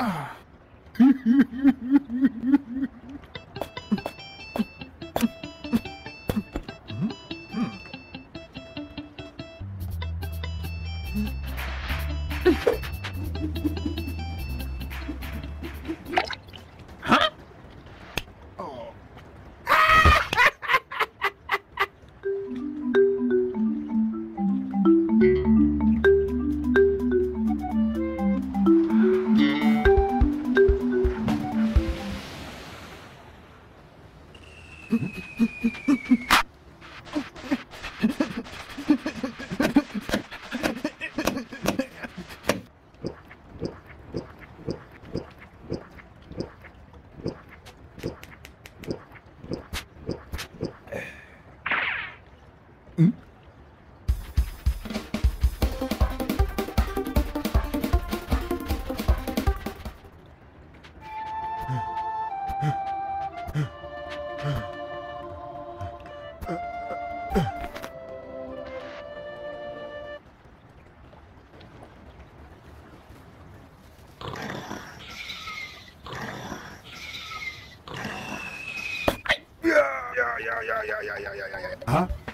Ah. huh? Oh. ん？いやややややややや。